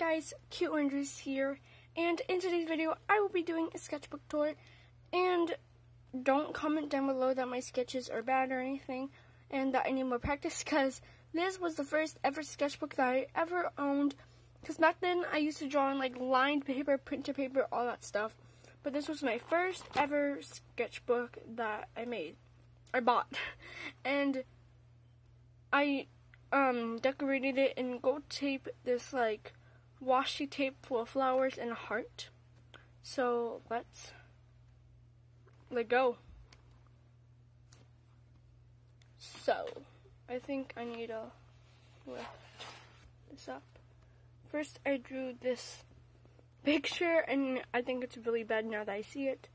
guys, Cute Andrews here, and in today's video I will be doing a sketchbook tour, and don't comment down below that my sketches are bad or anything, and that I need more practice, because this was the first ever sketchbook that I ever owned, because back then I used to draw on like lined paper, printer paper, all that stuff, but this was my first ever sketchbook that I made, I bought, and I um decorated it in gold tape, this like washi tape full of flowers and a heart. So let's let go. So I think I need to lift this up. First I drew this picture and I think it's really bad now that I see it.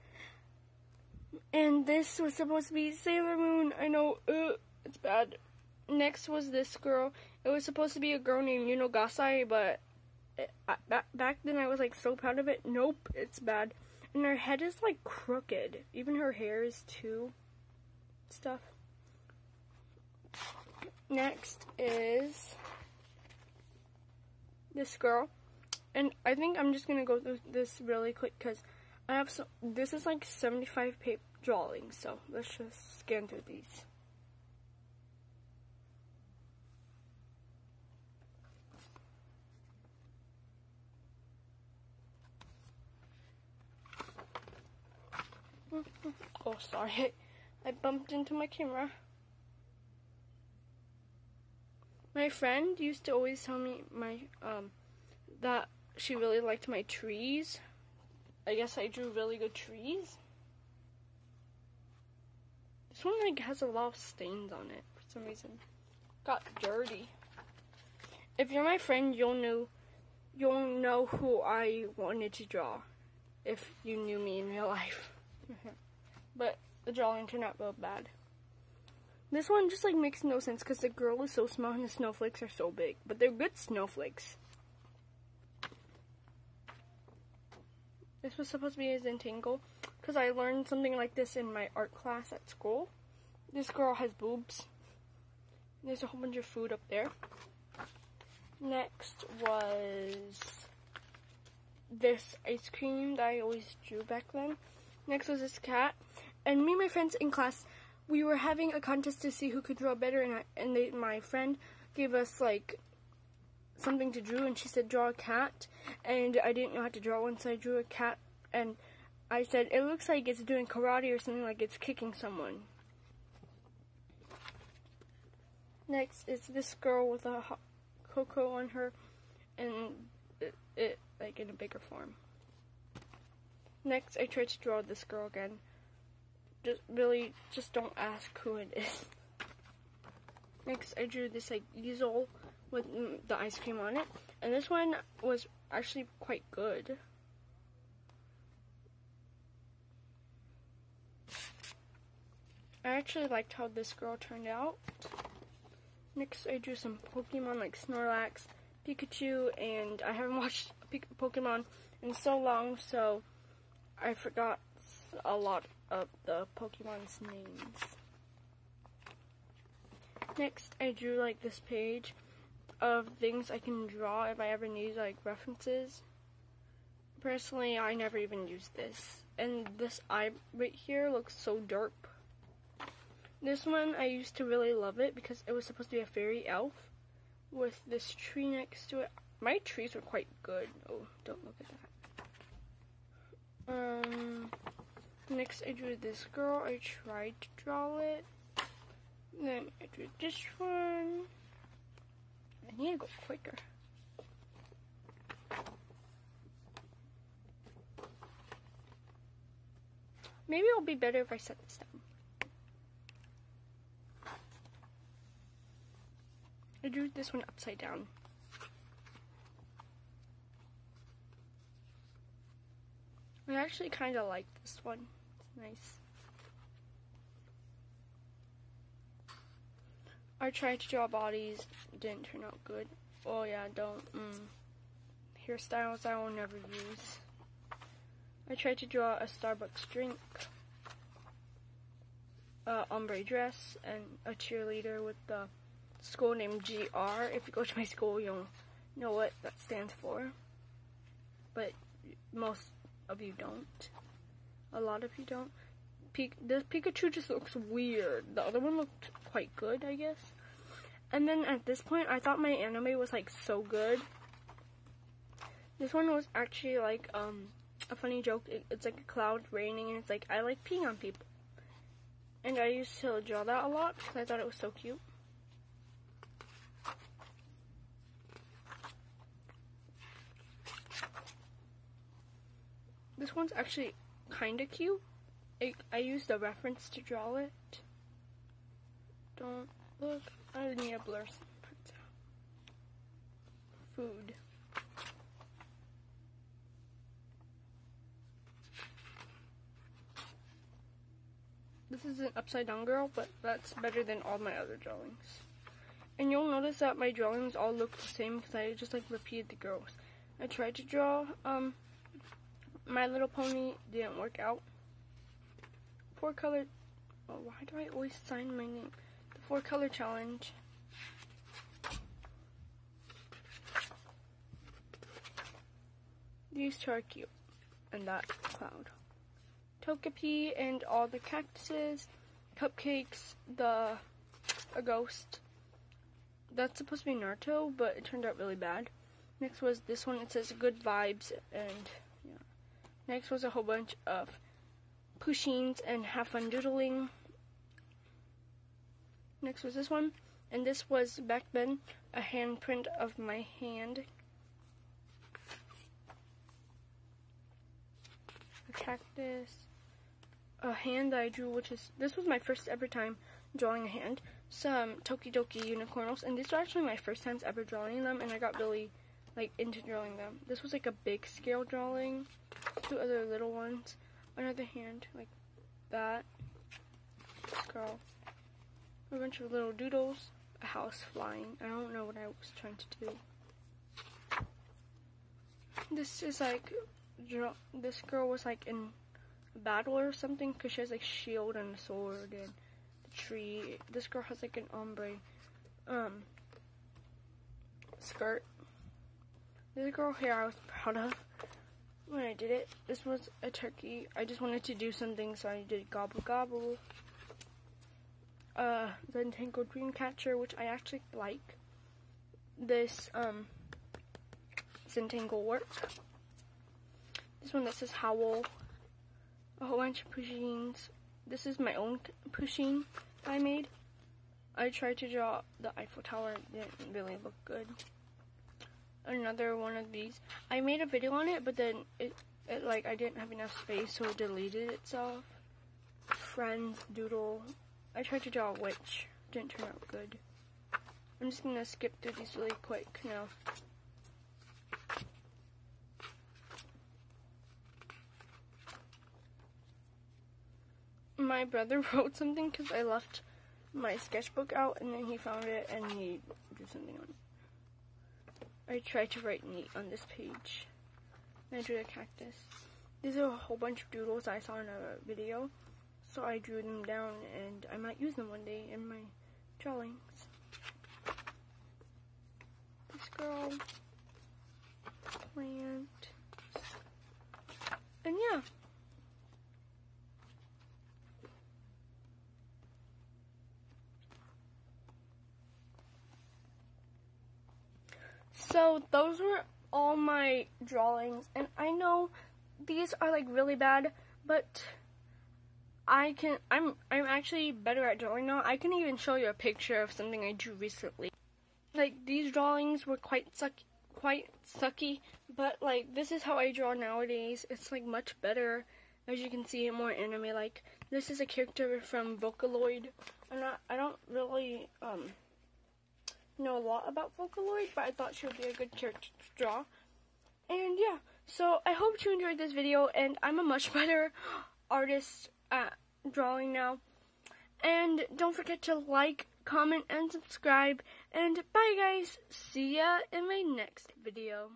And this was supposed to be Sailor Moon. I know, uh, it's bad next was this girl. It was supposed to be a girl named Yuno Gasai, but it, I, back, back then I was like so proud of it. Nope, it's bad. And her head is like crooked. Even her hair is too. Stuff. Next is this girl. And I think I'm just going to go through this really quick because I have so, this is like 75 page drawings. So let's just scan through these. Oh, sorry. I bumped into my camera. My friend used to always tell me my um that she really liked my trees. I guess I drew really good trees. This one like has a lot of stains on it for some reason. Got dirty. If you're my friend, you'll know you'll know who I wanted to draw if you knew me in real life. but the drawing turned out real bad. This one just like makes no sense because the girl is so small and the snowflakes are so big. But they're good snowflakes. This was supposed to be a Zentangle because I learned something like this in my art class at school. This girl has boobs. There's a whole bunch of food up there. Next was this ice cream that I always drew back then. Next was this cat. And me and my friends in class, we were having a contest to see who could draw better. And, I, and they, my friend gave us like something to draw. And she said, draw a cat. And I didn't know how to draw one, so I drew a cat. And I said, it looks like it's doing karate or something like it's kicking someone. Next is this girl with a cocoa on her. And it, it like in a bigger form. Next, I tried to draw this girl again. Just really, just don't ask who it is. Next, I drew this like easel with the ice cream on it, and this one was actually quite good. I actually liked how this girl turned out. Next, I drew some Pokemon like Snorlax, Pikachu, and I haven't watched Pokemon in so long, so I forgot a lot of the Pokemon's names. Next, I drew like this page of things I can draw if I ever need like references. Personally, I never even use this. And this eye right here looks so derp. This one, I used to really love it because it was supposed to be a fairy elf with this tree next to it. My trees were quite good. Oh, don't look at that. Um, next I drew this girl. I tried to draw it. Then I drew this one. I need to go quicker. Maybe it'll be better if I set this down. I drew this one upside down. I actually kind of like this one. It's nice. I tried to draw bodies. didn't turn out good. Oh yeah, don't. Mm. Hairstyles I will never use. I tried to draw a Starbucks drink, a ombre dress, and a cheerleader with the school name GR. If you go to my school, you'll know what that stands for, but most of you don't. A lot of you don't. this Pikachu just looks weird. The other one looked quite good, I guess. And then at this point, I thought my anime was like so good. This one was actually like um, a funny joke. It, it's like a cloud raining, and it's like I like peeing on people. And I used to draw that a lot because I thought it was so cute. This one's actually kind of cute. I, I used a reference to draw it. Don't look. I need a blur out. Food. This is an upside down girl, but that's better than all my other drawings. And you'll notice that my drawings all look the same because I just like repeated the girls. I tried to draw um, My Little Pony, didn't work out. Four color, oh, why do I always sign my name? The four color challenge. These two are cute, and that cloud. Togepi and all the cactuses, cupcakes, the a ghost. That's supposed to be Naruto, but it turned out really bad. Next was this one. It says good vibes, and. Next was a whole bunch of Pusheens and have fun doodling. Next was this one, and this was back then a handprint of my hand. A cactus a hand that I drew, which is, this was my first ever time drawing a hand. Some Tokidoki unicorns, and these are actually my first times ever drawing them, and I got really, like, into drawing them. This was, like, a big scale drawing, two other little ones, another hand, like that, girl, a bunch of little doodles, a house flying. I don't know what I was trying to do. This is, like, this girl was, like, in a battle or something because she has like shield and a sword and the tree. This girl has like an ombre um skirt. This girl here I was proud of when I did it. This was a turkey. I just wanted to do something so I did gobble gobble. Uh Zentangle Dreamcatcher, which I actually like. This um Zentangle work. This one that says Howl a whole bunch of Pusheens. This is my own Pusheen I made. I tried to draw the Eiffel Tower. It didn't really look good. Another one of these. I made a video on it, but then it, it like I didn't have enough space, so it deleted itself. Friends doodle. I tried to draw a witch. Didn't turn out good. I'm just gonna skip through these really quick now. my brother wrote something because I left my sketchbook out and then he found it and he did something on it. I tried to write neat on this page. I drew a cactus. These are a whole bunch of doodles I saw in a video. So I drew them down and I might use them one day in my drawings. This girl, plant, and yeah. So those were all my drawings and I know these are like really bad but I can I'm I'm actually better at drawing now. I can even show you a picture of something I drew recently. Like these drawings were quite suck quite sucky, but like this is how I draw nowadays. It's like much better. As you can see, more anime like. This is a character from Vocaloid. I'm not I don't really um know a lot about Vocaloid, but I thought she would be a good character to draw. And yeah, so I hope you enjoyed this video, and I'm a much better artist at drawing now. And don't forget to like, comment, and subscribe. And bye guys, see ya in my next video.